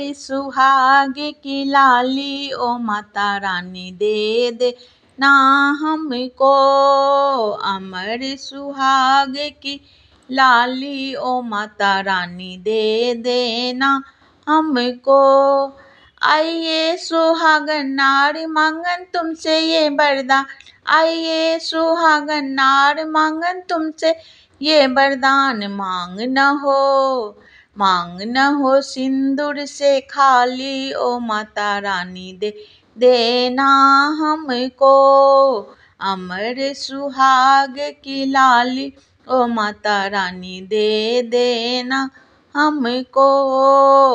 सुहाग की लाली, ओ माता रानी दे दे ना हमको। अमर सुहाग की लाली, ओ माता रानी दे देना हमको। आइए सुहागन नारी, मांगन तुमसे ये वरदान आइए सुहागन नार, मांगन तुमसे ये बरदान मांगना हो। मांग न हो सिंदूर से खाली, ओ माता रानी दे, देना हमको। अमर सुहाग की लाली, ओ माता रानी दे देना हमको।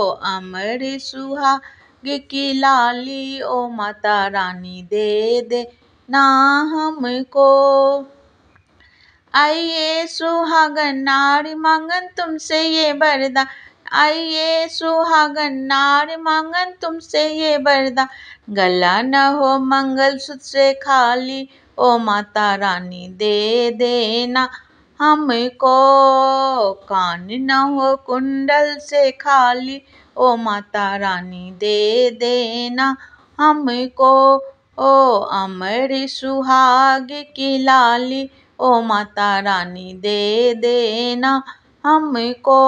अमर सुहाग की लाली, ओ माता रानी दे दे ना हमको। आइए सुहागन नारी मांगन तुमसे ये वरदान आइए सुहागन नारी मांगन तुमसे ये वरदान गला न हो मंगल सूत्र से खाली, ओ माता रानी दे देना हमको। कान न हो कुंडल से खाली, ओ माता रानी दे देना हमको। ओ अमर सुहाग की लाली ओ माता रानी, दे देना हमको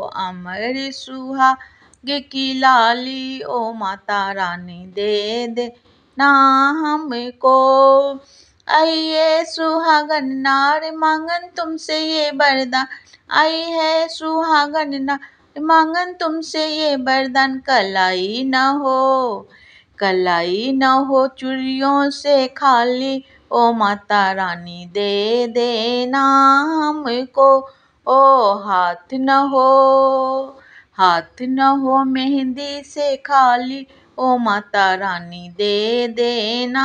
अमर सुहाग की लाली। ओ माता रानी, दे दे ना हमको। आइए सुहागन नार, मांगन तुमसे ये बरदान आई है सुहागन नार, मांगन तुमसे ये बरदान कलाई न हो, कलाई न हो चुरियों से खाली। ओ माता रानी, दे देना हमको ओ हाथ न हो, हाथ न हो मेहंदी से खाली। ओ माता रानी, दे देना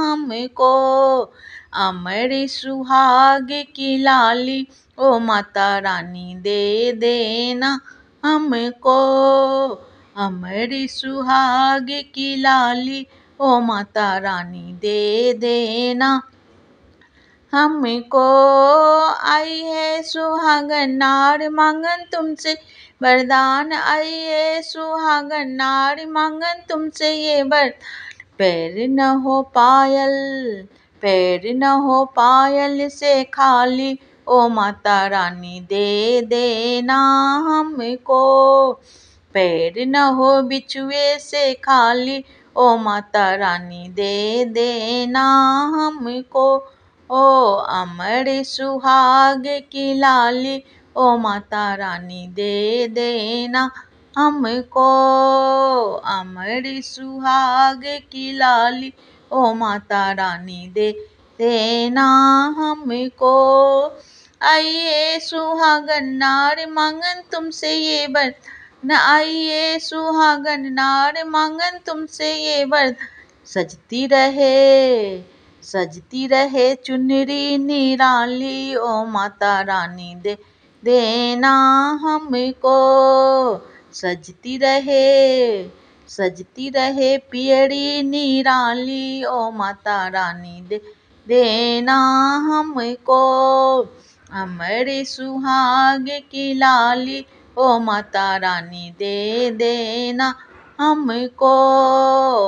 हमको अमर सुहाग की लाली। ओ माता रानी, दे देना हमको अमर सुहाग की लाली। ओ माता रानी, दे देना। हमको आई है सुहागन नार, मांगन तुमसे वरदान। आई है सुहागन नार, मांगन तुमसे ये वरदान। पैर न हो पायल, पैर न हो पायल से खाली। ओ माता रानी, दे देना हमको। पैर न हो बिछुए से खाली। ओ माता रानी, दे देना हमको। ओ अमर सुहाग की लाली, ओ माता रानी, दे देना हमको। अमर सुहाग की लाली, ओ माता रानी, दे देना हमको। आइए सुहागन नार मांगन तुमसे ये बर न आइए सुहागन नार, मांगन तुमसे ये वर सजती रहे सजती रहे चुनरी निराली, ओ माता रानी दे, देना हमको। सजती रहे सजती रहे पियरी निराली, ओ माता रानी दे, देना हमको। अमर सुहाग की लाली ओ माता रानी दे देना हमको,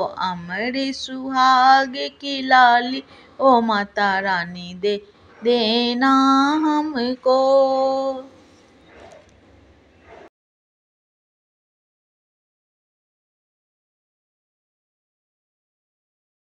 अमर सुहाग की लाली। ओ माता रानी दे देना हमको।